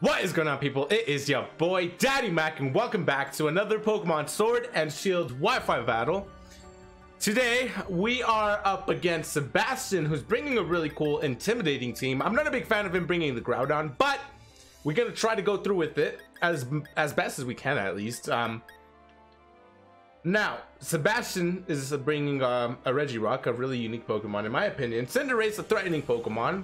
What is going on people? It is your boy Daddy Mac and welcome back to another Pokemon Sword and Shield Wi-Fi battle. Today we are up against Sebastian who's bringing a really cool intimidating team. I'm not a big fan of him bringing the Groudon but we're gonna try to go through with it as as best as we can at least. Um, now, Sebastian is bringing um, a Regirock, a really unique Pokemon in my opinion. Cinderace, a threatening Pokemon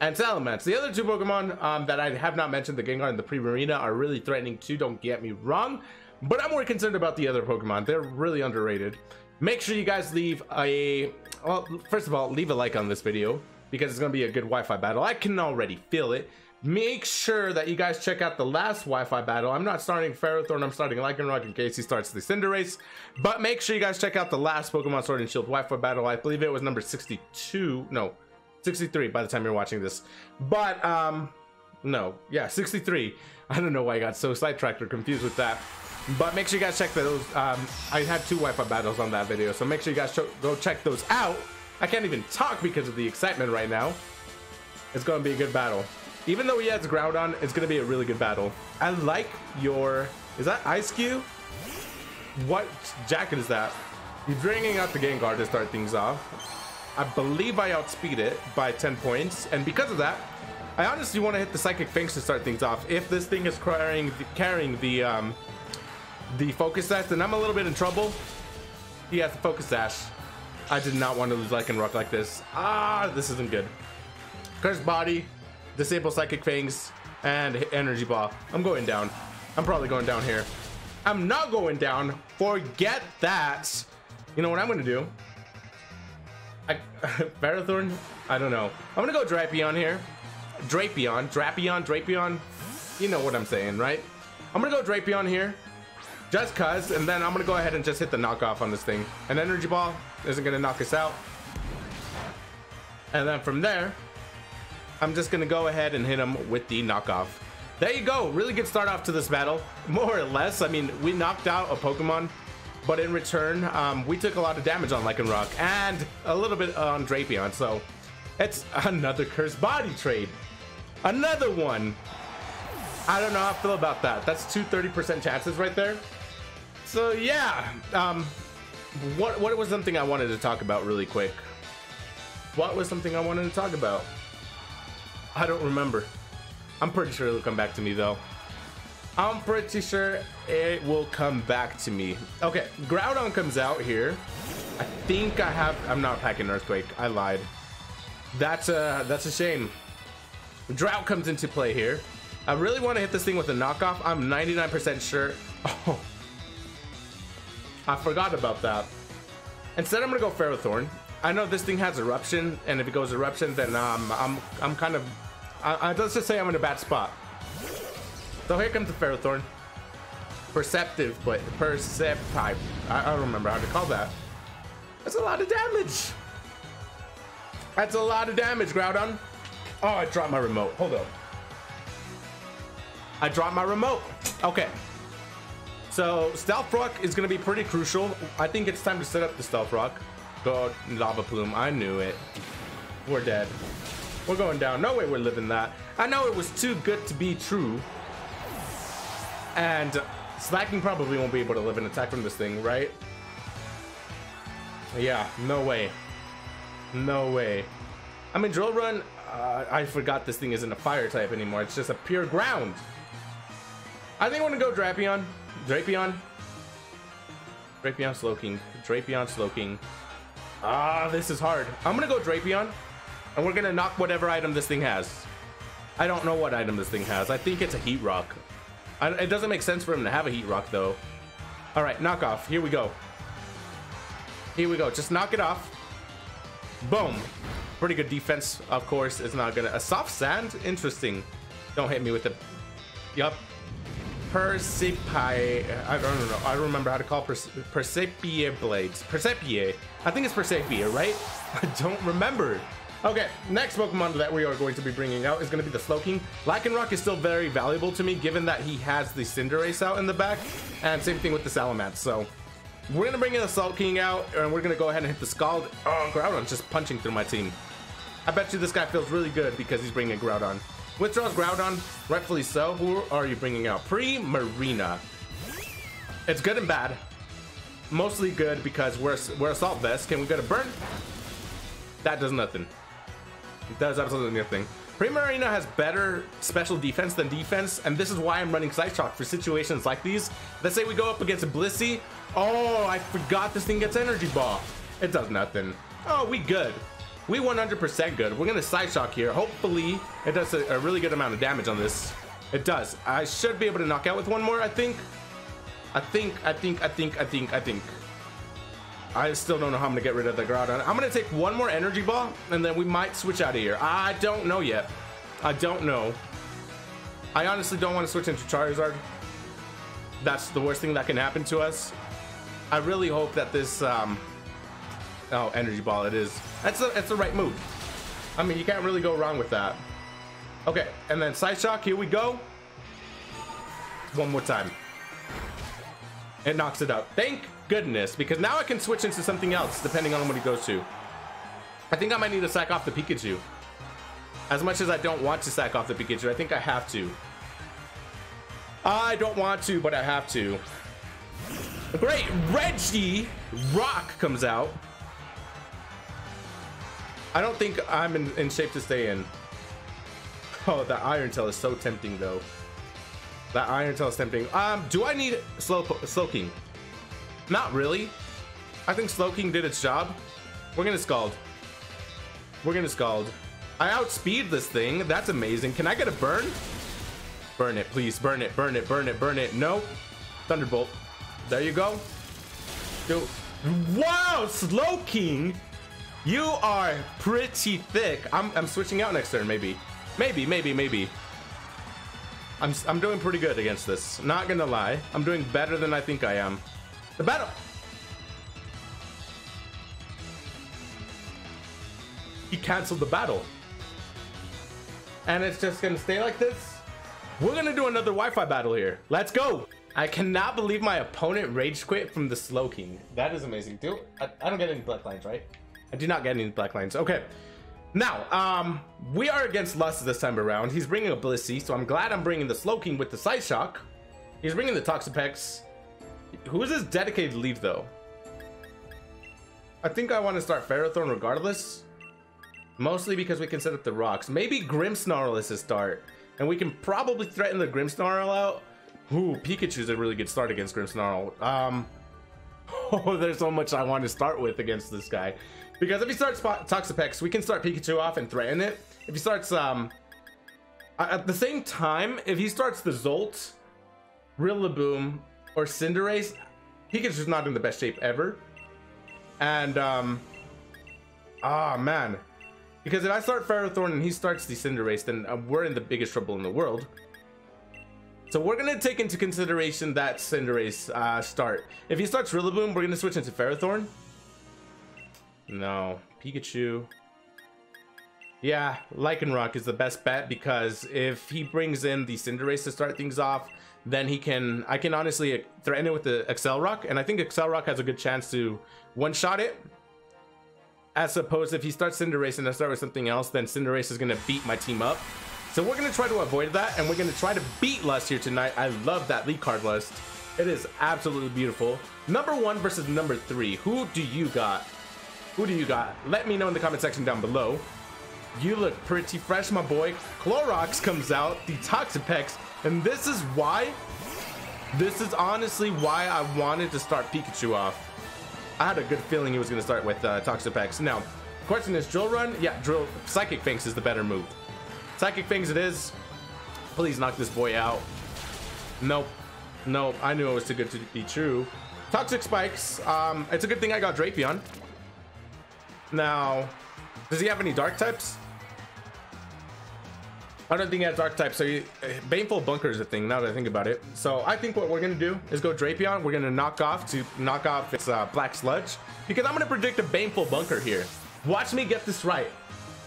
and Salamence. The other two Pokemon um, that I have not mentioned, the Gengar and the Primarina, are really threatening too, don't get me wrong. But I'm more concerned about the other Pokemon. They're really underrated. Make sure you guys leave a... Well, first of all, leave a like on this video because it's going to be a good Wi-Fi battle. I can already feel it. Make sure that you guys check out the last Wi-Fi battle. I'm not starting Ferrothorn, I'm starting Lycanroc in case he starts the Cinderace. But make sure you guys check out the last Pokemon Sword and Shield Wi-Fi battle. I believe it was number 62. No, 63 by the time you're watching this. But, um, no, yeah, 63. I don't know why I got so sidetracked or confused with that. But make sure you guys check those. Um, I had two Wi-Fi battles on that video, so make sure you guys go check those out. I can't even talk because of the excitement right now. It's going to be a good battle. Even though he has Groudon, it's going to be a really good battle. I like your... Is that Ice Cube? What jacket is that? He's bringing out the Gengar to start things off. I believe I outspeed it by 10 points, and because of that, I honestly want to hit the Psychic Fangs to start things off. If this thing is carrying the, carrying the um, the Focus Sash, then I'm a little bit in trouble. He has the Focus Sash. I did not want to lose Lycanroc like this. Ah, this isn't good. Cursed Body, Disable Psychic Fangs, and Energy Ball. I'm going down. I'm probably going down here. I'm not going down. Forget that. You know what I'm going to do? I, Ferrothorn? I don't know. I'm gonna go Drapion here. Drapion, Drapion, Drapion. You know what I'm saying, right? I'm gonna go Drapion here. Just cuz, and then I'm gonna go ahead and just hit the knockoff on this thing. An energy ball isn't gonna knock us out. And then from there, I'm just gonna go ahead and hit him with the knockoff. There you go, really good start off to this battle. More or less, I mean, we knocked out a Pokemon but in return, um, we took a lot of damage on Lycanroc and a little bit on Drapion, so it's another cursed body trade. Another one. I don't know how I feel about that. That's two 30% chances right there. So yeah, um, what, what was something I wanted to talk about really quick? What was something I wanted to talk about? I don't remember. I'm pretty sure it'll come back to me though. I'm pretty sure it will come back to me. Okay, Groudon comes out here. I think I have, I'm not packing Earthquake. I lied. That's a, that's a shame. Drought comes into play here. I really want to hit this thing with a knockoff. I'm 99% sure. Oh, I forgot about that. Instead, I'm gonna go Ferrothorn. I know this thing has Eruption, and if it goes Eruption, then um, I'm I'm kind of. I, I, let's just say I'm in a bad spot. So here comes the Ferrothorn. Perceptive, but percept type. I, I don't remember how to call that. That's a lot of damage. That's a lot of damage, Groudon. Oh, I dropped my remote. Hold up. I dropped my remote. Okay. So Stealth Rock is going to be pretty crucial. I think it's time to set up the Stealth Rock. Go Lava Plume. I knew it. We're dead. We're going down. No way we're living that. I know it was too good to be true. And Slowking probably won't be able to live an attack from this thing, right? Yeah, no way. No way. I mean, Drill Run, uh, I forgot this thing isn't a fire type anymore. It's just a pure ground. I think I want to go Drapion. Drapion. Drapion Slowking. Drapion Slowking. Ah, this is hard. I'm going to go Drapion. And we're going to knock whatever item this thing has. I don't know what item this thing has. I think it's a Heat Rock. I, it doesn't make sense for him to have a Heat Rock, though. All right, knock off. Here we go. Here we go. Just knock it off. Boom. Pretty good defense, of course. It's not gonna... A soft sand? Interesting. Don't hit me with it. Yup. Persepi... I don't know. I don't remember how to call Perse blades. Persepiye. I think it's Persepiye, right? I don't remember. Okay, next Pokemon that we are going to be bringing out is going to be the Slowking. Lycanroc is still very valuable to me, given that he has the Cinderace out in the back, and same thing with the Salamence. So we're going to bring in the Slowking out, and we're going to go ahead and hit the Scald. Oh, Groudon just punching through my team. I bet you this guy feels really good because he's bringing Groudon. Withdraws Groudon, rightfully so. Who are you bringing out? Primarina. It's good and bad. Mostly good because we're, we're Assault Vest. Can we get a burn? That does nothing. It does absolutely nothing. Primarina has better special defense than defense, and this is why I'm running Shock for situations like these. Let's say we go up against a Blissey. Oh, I forgot this thing gets Energy Ball. It does nothing. Oh, we good. We 100% good. We're gonna Shock here. Hopefully, it does a, a really good amount of damage on this. It does. I should be able to knock out with one more, I think. I think, I think, I think, I think, I think. I still don't know how I'm gonna get rid of the Groudon. I'm gonna take one more energy ball and then we might switch out of here. I don't know yet. I don't know. I honestly don't want to switch into Charizard. That's the worst thing that can happen to us. I really hope that this um oh energy ball it is. That's a that's the right move. I mean you can't really go wrong with that. Okay, and then Psyshock, here we go. One more time. It knocks it out. Thank goodness, because now I can switch into something else depending on what he goes to. I think I might need to sack off the Pikachu. As much as I don't want to sack off the Pikachu, I think I have to. I don't want to, but I have to. Great, Reggie Rock comes out. I don't think I'm in, in shape to stay in. Oh, the Iron Tail is so tempting though. That Iron Tail is tempting. Um, do I need Slow Slowking? Not really. I think Slowking did its job. We're gonna Scald. We're gonna Scald. I outspeed this thing. That's amazing. Can I get a burn? Burn it, please. Burn it, burn it, burn it, burn it. No. Thunderbolt. There you go. Go. Wow, Slowking. You are pretty thick. I'm, I'm switching out next turn, maybe. Maybe, maybe, maybe. I'm, I'm doing pretty good against this. Not gonna lie. I'm doing better than I think I am. The battle! He canceled the battle. And it's just gonna stay like this? We're gonna do another Wi-Fi battle here. Let's go! I cannot believe my opponent rage quit from the Slowking. That is amazing. Do I, I don't get any black lines, right? I do not get any black lines. Okay. Now, um, we are against Lust this time around. He's bringing a Blissey, so I'm glad I'm bringing the Slowking with the Psyshock. He's bringing the Toxapex. Who is his dedicated lead, though? I think I want to start Ferrothorn regardless. Mostly because we can set up the rocks. Maybe Grimmsnarl is his start. And we can probably threaten the Grimmsnarl out. Ooh, Pikachu's a really good start against Grimmsnarl. Um, oh, there's so much I want to start with against this guy. Because if he starts Toxapex, we can start Pikachu off and threaten it. If he starts, um, at the same time, if he starts the Zolt, Rillaboom, or Cinderace, Pikachu's just not in the best shape ever. And, um, ah, oh, man. Because if I start Ferrothorn and he starts the Cinderace, then uh, we're in the biggest trouble in the world. So we're gonna take into consideration that Cinderace uh, start. If he starts Rillaboom, we're gonna switch into Ferrothorn. No, Pikachu. Yeah, Lycanroc is the best bet because if he brings in the Cinderace to start things off, then he can, I can honestly threaten it with the Accelerock, and I think Accelerock has a good chance to one-shot it. As opposed if he starts Cinderace and I start with something else, then Cinderace is gonna beat my team up. So we're gonna try to avoid that, and we're gonna try to beat Lust here tonight. I love that lead card Lust. It is absolutely beautiful. Number one versus number three. Who do you got? Who do you got? Let me know in the comment section down below. You look pretty fresh, my boy. Clorox comes out, the Toxapex, and this is why, this is honestly why I wanted to start Pikachu off. I had a good feeling he was going to start with uh, Toxapex. Now, question is Drill Run? Yeah, Drill, Psychic Fangs is the better move. Psychic Fangs it is. Please knock this boy out. Nope. Nope, I knew it was too good to be true. Toxic Spikes, um, it's a good thing I got Drapion. Now, does he have any dark types? I don't think he has dark types. So he, Baneful Bunker is a thing now that I think about it. So I think what we're gonna do is go Drapion. We're gonna knock off to knock off its uh, Black Sludge because I'm gonna predict a Baneful Bunker here. Watch me get this right.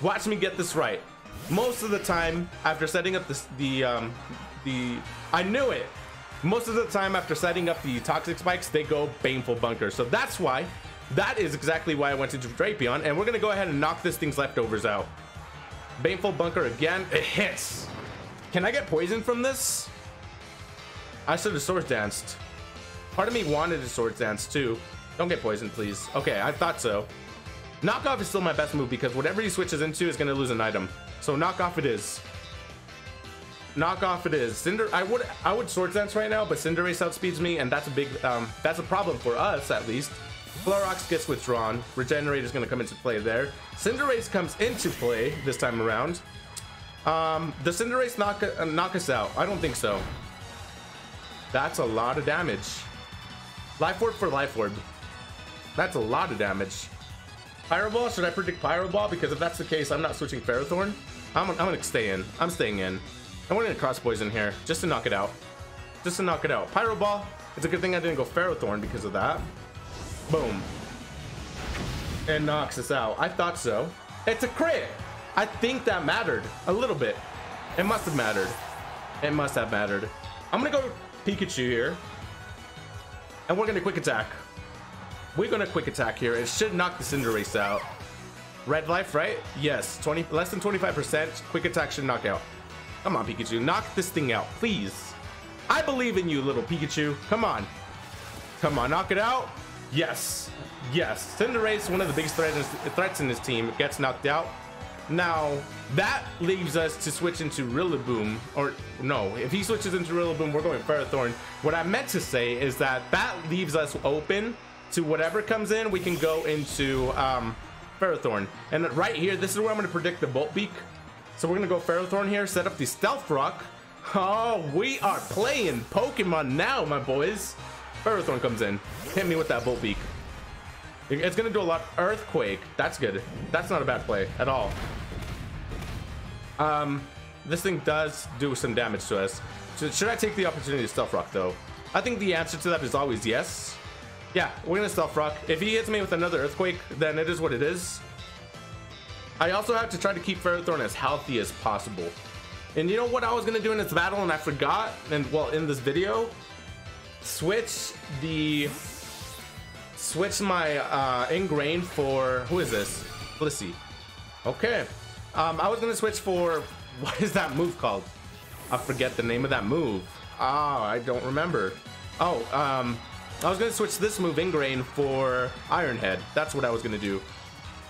Watch me get this right. Most of the time, after setting up this, the um, the I knew it. Most of the time, after setting up the Toxic Spikes, they go Baneful Bunker. So that's why that is exactly why I went into Drapion, and we're gonna go ahead and knock this thing's leftovers out. Baneful Bunker again, it hits. Can I get poison from this? I should have sword danced. Part of me wanted a sword dance too. Don't get poisoned, please. Okay, I thought so. Knockoff is still my best move because whatever he switches into is gonna lose an item. So knockoff it is. Knockoff it is. Cinder I would I would sword dance right now, but Cinderace outspeeds me, and that's a big um that's a problem for us at least. Clorox gets withdrawn. Regenerate is gonna come into play there. Cinderace comes into play this time around. Um, does Cinderace knock, uh, knock us out? I don't think so. That's a lot of damage. Life Orb for Life Orb. That's a lot of damage. Pyro Ball? Should I predict Pyro Ball? Because if that's the case, I'm not switching Ferrothorn. I'm, I'm gonna stay in. I'm staying in. I'm gonna Cross Poison here, just to knock it out. Just to knock it out. Pyro Ball. It's a good thing I didn't go Ferrothorn because of that. Boom. And knocks us out. I thought so. It's a crit. I think that mattered a little bit. It must have mattered. It must have mattered. I'm gonna go Pikachu here. And we're gonna quick attack. We're gonna quick attack here. It should knock the Cinderace out. Red life, right? Yes, 20 less than 25%. Quick attack should knock out. Come on, Pikachu. Knock this thing out, please. I believe in you, little Pikachu. Come on. Come on, knock it out. Yes. Yes. Cinderace, one of the biggest threats, threats in this team, gets knocked out. Now, that leaves us to switch into Rillaboom, or no, if he switches into Rillaboom, we're going Ferrothorn. What I meant to say is that that leaves us open to whatever comes in, we can go into um, Ferrothorn. And right here, this is where I'm going to predict the Bolt Beak. So we're going to go Ferrothorn here, set up the Stealth Rock. Oh, we are playing Pokemon now, my boys. Ferrothorn comes in. Hit me with that Bolt Beak. It's going to do a lot. Earthquake. That's good. That's not a bad play at all. Um, this thing does do some damage to us. Should I take the opportunity to Stealth Rock, though? I think the answer to that is always yes. Yeah, we're gonna Stealth Rock. If he hits me with another Earthquake, then it is what it is. I also have to try to keep Ferrothorn as healthy as possible. And you know what I was gonna do in this battle and I forgot? And well, in this video, switch the switch my uh, Ingrain for who is this? Blissey. Okay. Um, I was gonna switch for what is that move called? I forget the name of that move. Ah, oh, I don't remember. Oh, um, I was gonna switch this move Ingrain for Iron Head. That's what I was gonna do.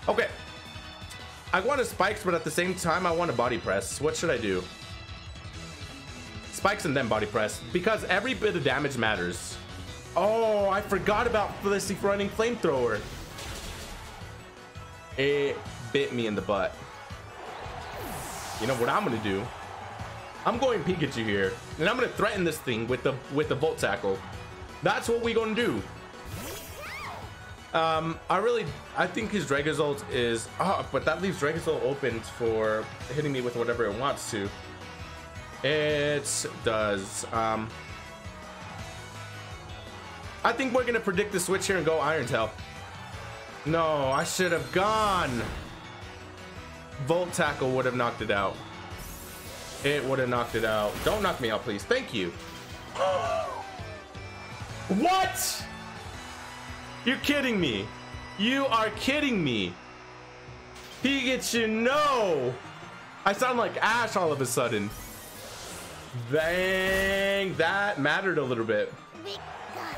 Okay. I want a spikes, but at the same time, I want a body press. What should I do? Spikes and then body press because every bit of damage matters. Oh, I forgot about Felicity running flamethrower. It bit me in the butt. You know what I'm gonna do? I'm going Pikachu here, and I'm gonna threaten this thing with the with the Volt Tackle. That's what we gonna do. Um, I really, I think his Dracozolt is, oh, but that leaves Dracozolt open for hitting me with whatever it wants to. It does. Um, I think we're gonna predict the switch here and go Iron Tail. No, I should have gone. Volt Tackle would have knocked it out. It would have knocked it out. Don't knock me out, please. Thank you. what? You're kidding me. You are kidding me. Pikachu, no. I sound like Ash all of a sudden. Dang, that mattered a little bit.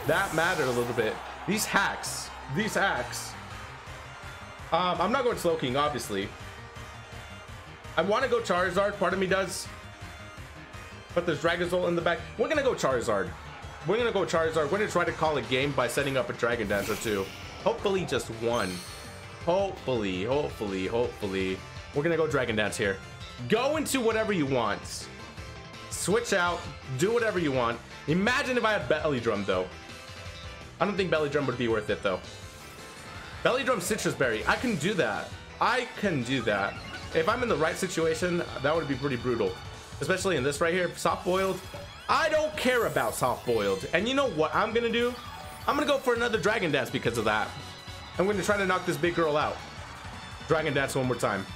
That mattered a little bit. These hacks, these hacks. Um, I'm not going Slowking, obviously. I want to go Charizard, part of me does. But there's Dracozolt in the back. We're going to go Charizard. We're going to go Charizard. We're going to try to call a game by setting up a Dragon Dance or two. Hopefully just one. Hopefully, hopefully, hopefully. We're going to go Dragon Dance here. Go into whatever you want. Switch out. Do whatever you want. Imagine if I had Belly Drum, though. I don't think Belly Drum would be worth it, though. Belly Drum Sitrus Berry. I can do that. I can do that. If I'm in the right situation, that would be pretty brutal. Especially in this right here, soft boiled. I don't care about soft boiled. And you know what I'm gonna do? I'm gonna go for another Dragon Dance because of that. I'm gonna try to knock this big girl out. Dragon Dance one more time.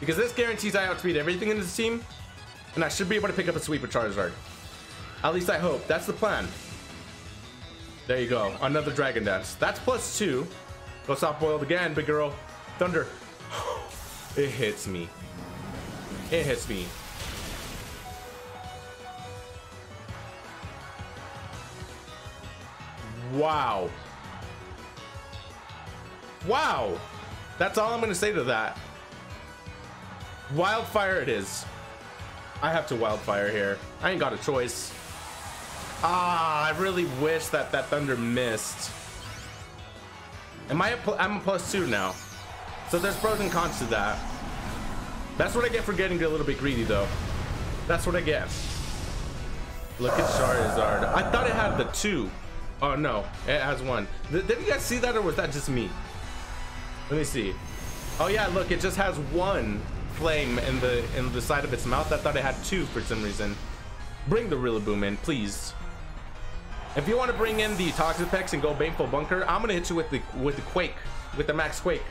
Because this guarantees I outspeed everything in this team. And I should be able to pick up a sweep with Charizard. At least I hope. That's the plan. There you go. Another Dragon Dance. That's plus two. Go soft boiled again, big girl. Thunder. It hits me. It hits me. Wow. Wow. That's all I'm going to say to that. Wildfire it is. I have to wildfire here. I ain't got a choice. Ah, I really wish that that thunder missed. Am I a I'm a plus two now. So there's pros and cons to that. That's what I get for getting a little bit greedy though. That's what I get. Look at Charizard. I thought it had the two. Oh no, it has one. Did, did you guys see that or was that just me? Let me see. Oh yeah, look, it just has one flame in the in the side of its mouth. I thought it had two for some reason. Bring the Rillaboom in, please. If you want to bring in the Toxic Toxapex and go Baneful Bunker, I'm gonna hit you with the with the Quake, with the Max Quake.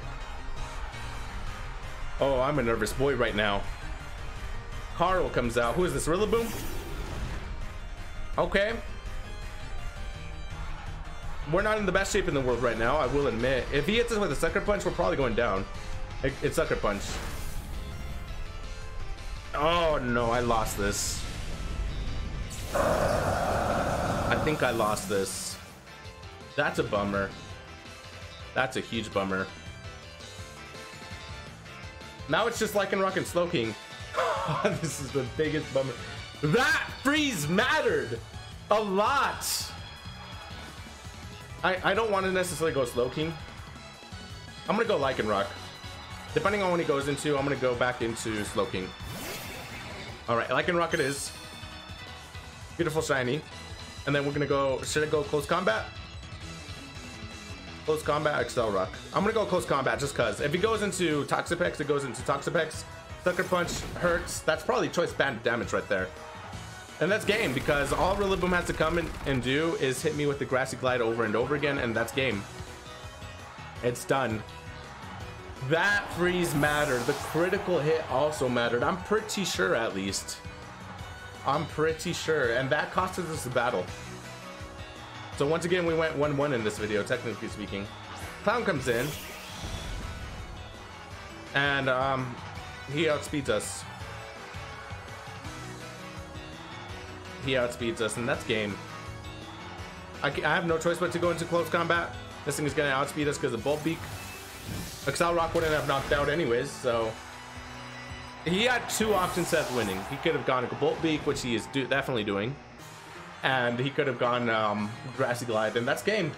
Oh, I'm a nervous boy right now. Carl comes out. Who is this? Rillaboom? Okay. We're not in the best shape in the world right now, I will admit. If he hits us with a Sucker Punch, we're probably going down. It's Sucker Punch. Oh no, I lost this. I think I lost this. That's a bummer. That's a huge bummer. Now it's just Lycanroc and Slowking. this is the biggest bummer. That freeze mattered a lot. I, I don't want to necessarily go Slowking. I'm going to go Lycanroc. Depending on when he goes into, I'm going to go back into Slowking. Alright, Lycanroc it is. Beautiful shiny. And then we're to go... Should I go close combat? Close combat, Accelerock. I'm gonna go close combat just cause. If he goes into Toxapex, it goes into Toxapex. Sucker Punch hurts. That's probably choice band damage right there. And that's game because all Rillaboom has to come in and do is hit me with the Grassy Glide over and over again, and that's game. It's done. That freeze mattered. The critical hit also mattered. I'm pretty sure at least. I'm pretty sure. And that cost us the battle. So once again, we went 1-1 in this video, technically speaking. Clown comes in. And um, he outspeeds us. He outspeeds us, and that's game. I, I have no choice but to go into close combat. This thing is going to outspeed us because of Bolt Beak. Accelerock wouldn't have knocked out anyways, so... He had two options as winning. He could have gone Bolt Beak, which he is do definitely doing and he could have gone um, Grassy Glide, and that's game.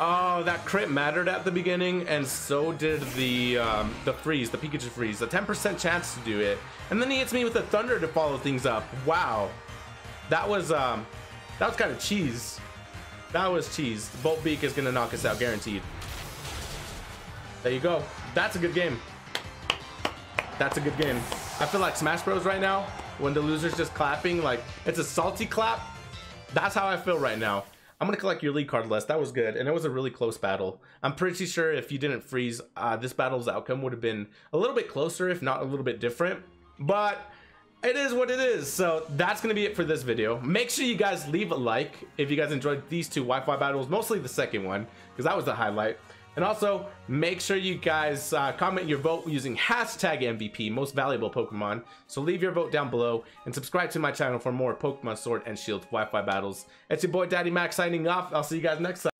Oh, that crit mattered at the beginning, and so did the um, the freeze, the Pikachu freeze. A 10% chance to do it, and then he hits me with the Thunder to follow things up. Wow, that was um, that was kind of cheese. That was cheese. Bolt Beak is gonna knock us out, guaranteed. There you go. That's a good game. That's a good game. I feel like Smash Bros right now when the loser's just clapping like it's a salty clap. That's how i feel right now. I'm gonna collect your lead card list. That was good and it was a really close battle. I'm pretty sure if you didn't freeze uh, this battle's outcome would have been a little bit closer if not a little bit different. But it is what it is. So that's gonna be it for this video. Make sure you guys leave a like if you guys enjoyed these two wi-fi battles mostly the second one because that was the highlight and also, make sure you guys uh, comment your vote using hashtag MVP, most valuable Pokemon. So leave your vote down below and subscribe to my channel for more Pokemon Sword and Shield Wi-Fi battles. It's your boy Daddy Max signing off. I'll see you guys next time.